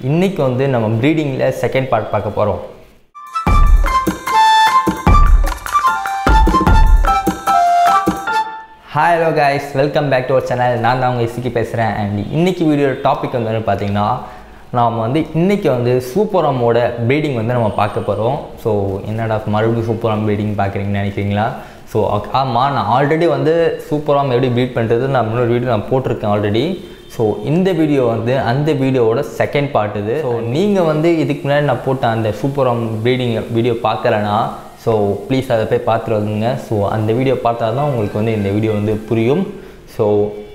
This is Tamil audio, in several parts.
இன்றைக்கி வந்து நம்ம ப்ரீடிங்கில் செகண்ட் பார்ட் பார்க்க போகிறோம் hi hello guys welcome back to our channel நான் தான் உங்கள் இசிக்கி பேசுகிறேன் அண்ட் இன்றைக்கி வீடியோ டாபிக் வந்து பார்த்திங்கன்னா பார்த்தீங்கன்னா நாம் வந்து இன்றைக்கி வந்து சூப்பராமோட ப்ரீடிங் வந்து நம்ம பார்க்க போகிறோம் ஸோ என்னடா மறுபடியும் சூப்பராம் ப்ரீடிங் பார்க்குறீங்கன்னு நினைக்கிறீங்களா? ஸோ ஆமாம் நான் ஆல்ரெடி வந்து சூப்பராம் எப்படி ப்ரீட் பண்ணுறது நான் முன்னொரு வீடியோ நான் போட்டிருக்கேன் ஆல்ரெடி ஸோ இந்த வீடியோ வந்து அந்த வீடியோவோட செகண்ட் பார்ட் இது. ஸோ நீங்கள் வந்து இதுக்கு முன்னாடி நான் போட்ட அந்த சூப்பராம் ப்ரீடிங் வீடியோ பார்க்கலனா ஸோ ப்ளீஸ் அதை போய் பார்த்துட்டு வந்துங்க ஸோ அந்த வீடியோ பார்த்தா தான் உங்களுக்கு வந்து இந்த வீடியோ வந்து புரியும். ஸோ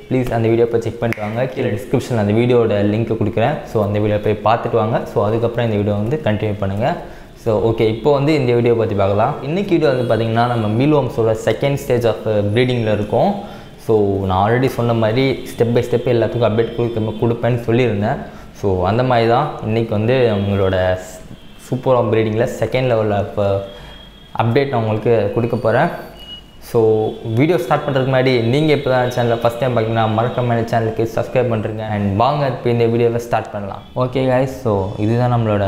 ப்ளீஸ் அந்த வீடியோ போய் செக் பண்ணிட்டு வாங்க. கீழே டிஸ்கிரிப்ஷன் அந்த வீடியோட லிங்க்கை கொடுக்குறேன். ஸோ அந்த வீடியோ போய் பார்த்துட்டு வாங்க. ஸோ அதுக்கப்புறம் இந்த வீடியோ வந்து கண்டினியூ பண்ணுங்கள் ஸோ ஓகே இப்போ வந்து இந்த வீடியோ பற்றி பார்க்கலாம். இன்றைக்கி வீடியோ வந்து பார்த்திங்கன்னா நம்ம மீல்வம்ஸோட செகண்ட் ஸ்டேஜ் ஆஃப் ப்ரீடிங்கில் இருக்கோம். ஸோ நான் ஆல்ரெடி சொன்ன மாதிரி ஸ்டெப் பை ஸ்டெப் எல்லாத்துக்கும் அப்டேட் கொடுக்க கொடுப்பேன்னு சொல்லியிருந்தேன். ஸோ அந்த மாதிரி தான் இன்றைக்கி வந்து உங்களோட சூப்பர் ஆஃப் ப்ரீடிங்கில் செகண்ட் லெவலில் இப்போ அப்டேட் நான் உங்களுக்கு கொடுக்க போகிறேன் ஸோ வீடியோ ஸ்டார்ட் பண்ணுறதுக்கு முன்னாடி நீங்கள் இப்போ தான் சேனலில் ஃபஸ்ட் டைம் பார்த்தீங்கன்னா மறக்காம சேனலுக்கு சப்ஸ்கிரைப் பண்ணுறீங்க அண்ட் வாங்க இப்போ இந்த வீடியோவை ஸ்டார்ட் பண்ணலாம். ஓகே காய்ஸ் ஸோ இதுதான் நம்மளோட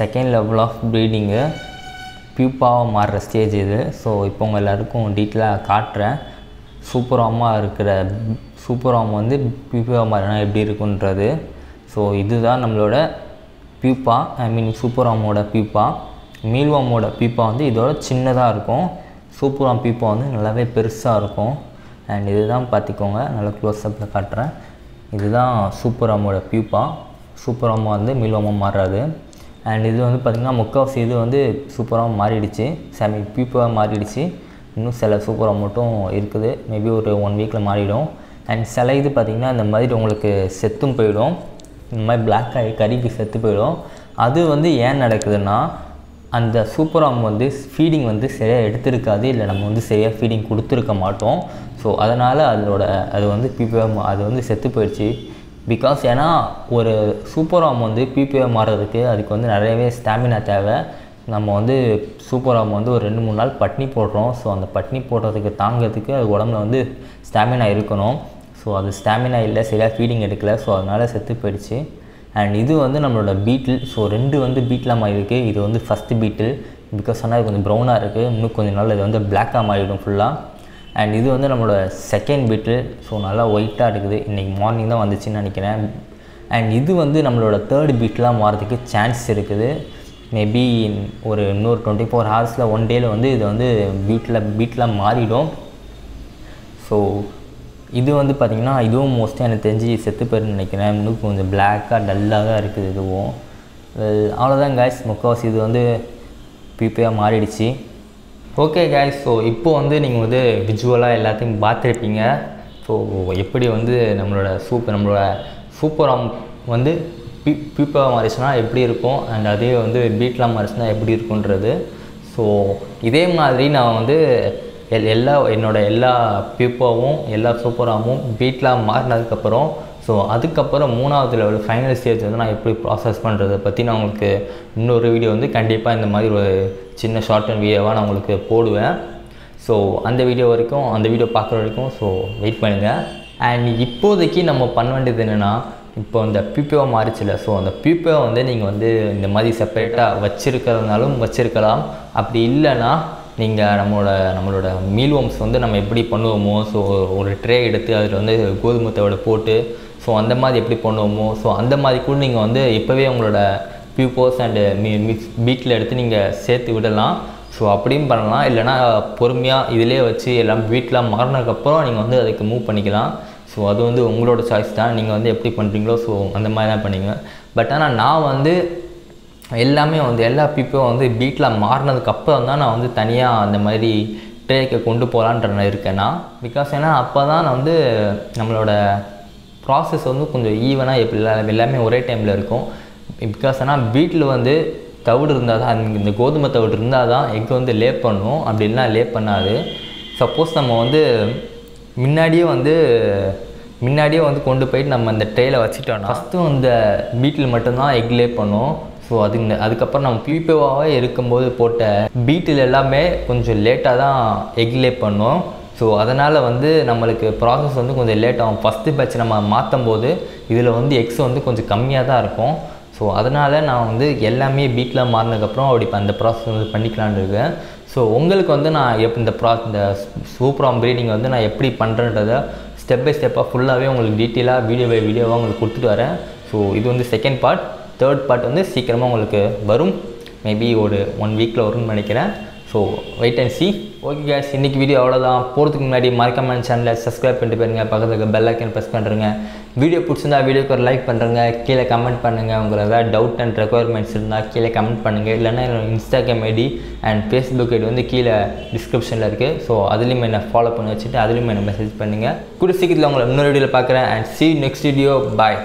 செகண்ட் லெவல் ஆஃப் ப்ரீடிங்கு பியூப்பாவாக மாறுற ஸ்டேஜ் இது. ஸோ இப்போ உங்கள் எல்லாருக்கும் டீட்டெயிலாக காட்டுறேன். சூப்பராமாக இருக்கிற சூப்பராம் வந்து பியூப்பாக மாறினா எப்படி இருக்குன்றது. ஸோ இதுதான் நம்மளோட பியூப்பா ஐ மீன் சூப்பராமோட பியூப்பா மீல்வாமோட பீப்பா வந்து இதோட சின்னதாக இருக்கும். சூப்பராம் பீப்பா வந்து நல்லாவே பெருசாக இருக்கும். அண்ட் இதுதான் பார்த்திக்கோங்க நல்லா க்ளோஸ்அப்பில் காட்டுறேன். இதுதான் சூப்பராமோட பியூப்பா சூப்பராமா வந்து மீல்வாமா மாறாது அண்ட் இது வந்து பார்த்திங்கன்னா முக்கால்வாசி இது வந்து சூப்பராக மாறிடுச்சு. சாமி பீப்பாக மாறிடுச்சு. இன்னும் சில சூப்பராக மட்டும் இருக்குது. மேபி ஒரு ஒன் வீக்கில் மாறிடும். அண்ட் சில இது பார்த்திங்கன்னா இந்த மாதிரி உங்களுக்கு செத்தும் போயிடும். இந்த மாதிரி பிளாக் ஆகி கறிக்கு செத்து போயிடும். அது வந்து ஏன் நடக்குதுன்னா அந்த சூப்பராம் வந்து ஃபீடிங் வந்து சரியாக எடுத்திருக்காது. இல்லை நம்ம வந்து சரியாக ஃபீடிங் கொடுத்துருக்க மாட்டோம். ஸோ அதனால் அதோட அது வந்து பிபிஎம் அது வந்து செத்து போயிடுச்சு. பிகாஸ் ஏன்னா ஒரு சூப்பராம் வந்து பிபிஎம் மாறுறதுக்கு அதுக்கு வந்து நிறையவே ஸ்டாமினா தேவை. நம்ம வந்து சூப்பராக வந்து ஒரு ரெண்டு மூணு நாள் பட்னி போடுறோம். ஸோ அந்த பட்னி போடுறதுக்கு தாங்கிறதுக்கு அது உடம்புல வந்து ஸ்டாமினா இருக்கணும். ஸோ அது ஸ்டாமினா இல்லை சரியாக ஃபீடிங் எடுக்கலை. ஸோ அதனால் செத்து போயிடுச்சு. அண்ட் இது வந்து நம்மளோட பீட்டில் ஸோ ரெண்டு வந்து பீட்டில் மாறி இருக்குது இது வந்து ஃபஸ்ட்டு பீட்டில் பிகாஸ் ஆனால் இது கொஞ்சம் ப்ரௌனாக இருக்குது இன்னும் கொஞ்சம் நாள் இது வந்து பிளாக்காக மாறிடும் ஃபுல்லாக அண்ட் இது வந்து நம்மளோட செகண்ட் பீட்டில் ஸோ நல்லா ஒயிட்டாக இருக்குது. இன்றைக்கி மார்னிங் தான் வந்துச்சுன்னு நினைக்கிறேன். அண்ட் இது வந்து நம்மளோட தேர்ட் பீட்லாம் மாறதுக்கு சான்ஸ் இருக்குது. மேபி ஒரு இன்னொரு டுவெண்ட்டி ஃபோர் ஹவர்ஸில் ஒன் டேயில் வந்து இது வந்து பீட்டில் பீட்டில் மாறிடும். ஸோ இது வந்து பார்த்திங்கன்னா இதுவும் மோஸ்ட்டாக எனக்கு தெரிஞ்சு செத்து போயிருன்னு நினைக்கிறேன். இன்னும் கொஞ்சம் பிளாக்காக டல்லாக தான் இருக்குது இதுவும். அவ்வளோதான் கேஸ் முக்கால்வாசி இது வந்து பிபியாக மாறிடுச்சு. ஓகே கேஸ் ஸோ இப்போது வந்து நீங்கள் வந்து விஜுவலாக எல்லாத்தையும் பார்த்துருப்பீங்க. ஸோ எப்படி வந்து நம்மளோட சூப்பர் நம்மளோட சூப்பர் வந்து பி பீப்பாக மாறிச்சுன்னா எப்படி இருக்கும்? அண்ட் அதே வந்து பீட்லாம் மாறிச்சுன்னா எப்படி இருக்குன்றது ஸோ இதே மாதிரி நான் வந்து எல் எல்லா என்னோடய எல்லா பியூப்பாவும் எல்லா சூப்பராகவும் பீட்லாம் மாறினதுக்கப்புறம் ஸோ அதுக்கப்புறம் மூணாவது லெவல் ஃபைனல் ஸ்டேஜ் வந்து நான் எப்படி ப்ராசஸ் பண்ணுறதை பற்றி நான் உங்களுக்கு இன்னொரு வீடியோ வந்து கண்டிப்பாக இந்த மாதிரி ஒரு சின்ன ஷார்ட் அண்ட் வீடியோவாக நான் உங்களுக்கு போடுவேன். ஸோ அந்த வீடியோ வரைக்கும் அந்த வீடியோ பார்க்குற வரைக்கும் ஸோ வெயிட் பண்ணுங்கள் அண்ட் இப்போதைக்கு நம்ம பண்ண வேண்டியது என்னென்னா இப்போ இந்த பிபிஓ மாறிச்சில்ல ஸோ அந்த பிபிஓ வந்து நீங்கள் வந்து இந்த மாதிரி செப்பரேட்டாக வச்சுருக்கிறதுனாலும் வச்சுருக்கலாம். அப்படி இல்லைன்னா நீங்கள் நம்மளோட நம்மளோட மீல்வம்ஸ் வந்து நம்ம எப்படி பண்ணுவோமோ ஸோ ஒரு ட்ரே எடுத்து அதில் வந்து கோதுமை தவிட போட்டு ஸோ அந்த மாதிரி எப்படி பண்ணுவோமோ ஸோ அந்த மாதிரி கூட நீங்கள் வந்து இப்போவே உங்களோட பியூப்போஸ் அண்டு மீ மிக்ஸ் பீட்டில் எடுத்து நீங்கள் சேர்த்து விடலாம். ஸோ அப்படியும் பண்ணலாம். இல்லைனா பொறுமையாக இதிலே வச்சு எல்லாம் வீட்டில் மாறினதுக்கப்புறம் நீங்கள் வந்து அதுக்கு மூவ் பண்ணிக்கலாம். ஸோ அது வந்து உங்களோட சாய்ஸ் தான். நீங்கள் வந்து எப்படி பண்ணுறீங்களோ ஸோ அந்த மாதிரி தான் பண்ணிங்க. பட் ஆனால் நான் வந்து எல்லாமே வந்து எல்லா பீப்பும் வந்து பீட்டில் மாறினதுக்கப்புறம் தான் நான் வந்து தனியாக அந்த மாதிரி ட்ரேக்கை கொண்டு போகலான்ற நான் இருக்கேன்னா பிகாஸ் ஏன்னா அப்போ தான் நான் வந்து நம்மளோட ப்ராசஸ் வந்து கொஞ்சம் ஈவனாக எப்படி எல்லாமே ஒரே டைமில் இருக்கும். பிகாஸ் ஆனால் வீட்டில் வந்து தவிடு இருந்தால் தான் இந்த கோதுமை தவிடு இருந்தால் தான் எக் வந்து லே பண்ணும். அப்படி இல்லைனா லே பண்ணாது. சப்போஸ் நம்ம வந்து முன்னாடியே வந்து முன்னாடியே வந்து கொண்டு போயிட்டு நம்ம அந்த ட்ரேயில் வச்சுட்டோம்னா ஃபஸ்ட்டு இந்த பீட்டில் மட்டும்தான் எக் லே பண்ணும். ஸோ அது அதுக்கப்புறம் நம்ம பிபிஓவாகவே இருக்கும்போது போட்ட பீட்டில் எல்லாமே கொஞ்சம் லேட்டாக தான் எக் லே பண்ணும். ஸோ அதனால் வந்து நம்மளுக்கு ப்ராசஸ் வந்து கொஞ்சம் லேட் ஆகும். ஃபஸ்ட்டு பேட்ச் நம்ம மாற்றும் போது இதில் வந்து எக்ஸ் வந்து கொஞ்சம் கம்மியாக தான் இருக்கும். ஸோ அதனால் நான் வந்து எல்லாமே பீட்டில் மாறினதுக்கப்புறம் அப்படி இப்போ அந்த ப்ராசஸ் வந்து பண்ணிக்கலான்னு இருக்கேன். ஸோ உங்களுக்கு வந்து நான் எப் இந்த ப்ரா இந்த சூப்பராம் ப்ரீடிங் வந்து நான் எப்படி பண்ணுறன்றதை ஸ்டெப் பை ஸ்டெப்பாக ஃபுல்லாகவே உங்களுக்கு டீட்டெயிலாக வீடியோ பை வீடியோவாக உங்களுக்கு கொடுத்துட்டு வரேன். ஸோ இது வந்து செகண்ட் பார்ட் தேர்ட் பார்ட் வந்து சீக்கிரமாக உங்களுக்கு வரும். மேபி ஒரு ஒன் வீக்கில் வரும்னு நினைக்கிறேன். So wait and see okay guys இன்றைக்கி வீடியோ அவ்வளோதான் போகிறதுக்கு முன்னாடி மறக்காம சேனலை சப்ஸ்கிரைப் பண்ணிட்டு போயிருங்க. பக்கத்துக்கு பெல் ஐக்கன் ப்ரெஸ் பண்ணுறேங்க வீடியோ பிடிச்சிருந்தா வீடியோக்கு ஒரு லைக் பண்ணுறேங்க கீழே கமெண்ட் பண்ணுங்கள் உங்களுக்கு ஏதாவது டவுட் அண்ட் ரெக்குயர்மெண்ட்ஸ் இருந்தால் கீழே கமெண்ட் பண்ணுங்கள் இல்லைன்னா என்னோட Instagram ID and Facebook ID வந்து கீழே டிஸ்கிரிப்ஷனில் இருக்குது ஸோ அதுலேயும் என்னை ஃபாலோ பண்ணி வச்சுட்டு அதுலேயும் என்னை மெசேஜ் பண்ணுங்கள் கூட சீக்கிரத்தில் உங்களை இன்னொரு வீடியோவில் பார்க்குறேன். And see next video bye